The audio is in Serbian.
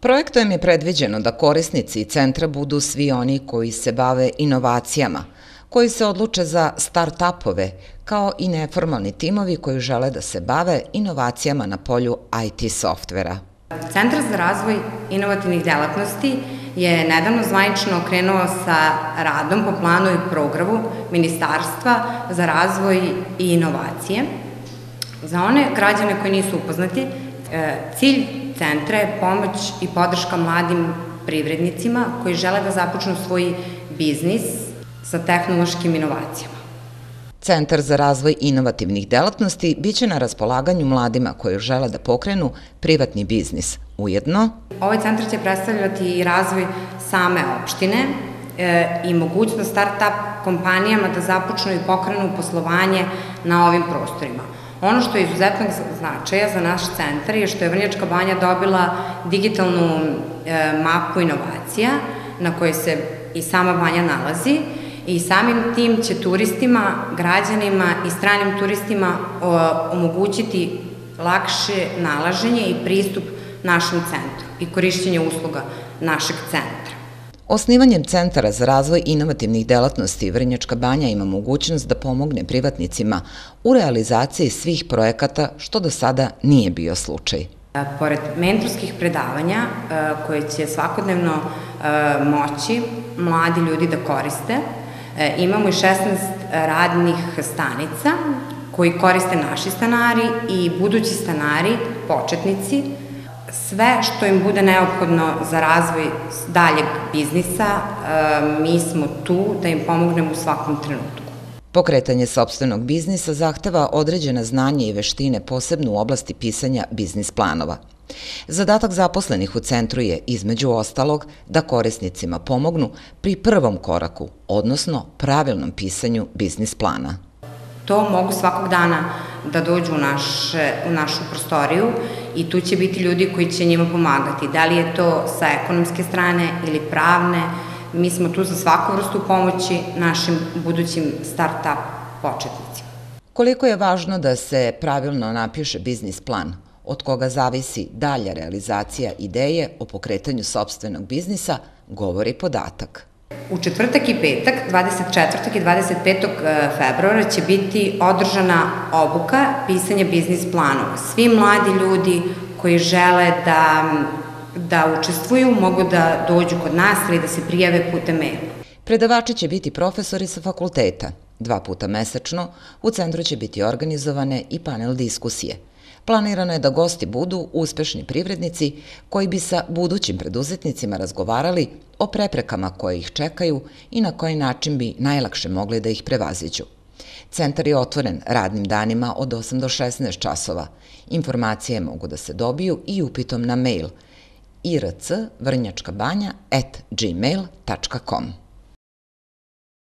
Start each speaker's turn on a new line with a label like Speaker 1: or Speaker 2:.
Speaker 1: Projektom je predviđeno da korisnici centra budu svi oni koji se bave inovacijama, koji se odluče za start-upove, kao i neformalni timovi koji žele da se bave inovacijama na polju IT softvera.
Speaker 2: Centar za razvoj inovativnih delatnosti je nedavno zvanično krenuo sa radom po planu i programu Ministarstva za razvoj i inovacije. Za one građane koji nisu upoznati, e, cilj centra je pomoć i podrška mladim privrednicima koji žele da započnu svoj biznis sa tehnološkim inovacijama.
Speaker 1: Centar za razvoj inovativnih delatnosti biće na raspolaganju mladima koji žele da pokrenu privatni biznis. Ujedno,
Speaker 2: ovaj centar će predstavljati i razvoj same opštine e, i mogućnost start-up kompanijama da započnu i pokrenu poslovanje na ovim prostorima. Ono što je izuzetnog značaja za naš centar je što je Vrnjačka banja dobila digitalnu e, mapu inovacija na kojoj se i sama banja nalazi i samim tim će turistima, građanima i stranim turistima omogućiti lakše nalaženje i pristup našem centru i korišćenje usluga našeg centra.
Speaker 1: Osnivanjem Centara za razvoj inovativnih delatnosti Vrnjačka banja ima mogućnost da pomogne privatnicima u realizaciji svih projekata, što do sada nije bio slučaj.
Speaker 2: Pored mentorskih predavanja koje će svakodnevno moći mladi ljudi da koriste, E, imamo i 16 radnih stanica koji koriste naši stanari i budući stanari, početnici, sve što im bude neophodno za razvoj daljeg biznisa, e, mi smo tu da im pomognemo u svakom trenutku.
Speaker 1: Pokretanje sobstvenog biznisa zahteva određena znanje i veštine posebno u oblasti pisanja biznis planova. Zadatak zaposlenih u centru je, između ostalog, da korisnicima pomognu pri prvom koraku, odnosno pravilnom pisanju biznis plana.
Speaker 2: To mogu svakog dana da dođu u, naše, u našu prostoriju i tu će biti ljudi koji će njima pomagati. Da li je to sa ekonomske strane ili pravne, mi smo tu za svaku vrstu pomoći našim budućim start-up početnicima.
Speaker 1: Koliko je važno da se pravilno napiše biznis plan, od koga zavisi dalja realizacija ideje o pokretanju sobstvenog biznisa, govori podatak.
Speaker 2: U četvrtak i petak, 24. i 25. E, februara će biti održana obuka pisanja biznis planova. Svi mladi ljudi koji žele da, da učestvuju mogu da dođu kod nas ili da se prijave putem maila.
Speaker 1: Predavači će biti profesori sa fakulteta. Dva puta mesečno u centru će biti organizovane i panel diskusije – Planirano je da gosti budu uspešni privrednici koji bi sa budućim preduzetnicima razgovarali o preprekama koje ih čekaju i na koji način bi najlakše mogli da ih prevaziđu. Centar je otvoren radnim danima od 8 do 16 časova. Informacije mogu da se dobiju i upitom na mail irc vrnjačkabanja at gmail.com.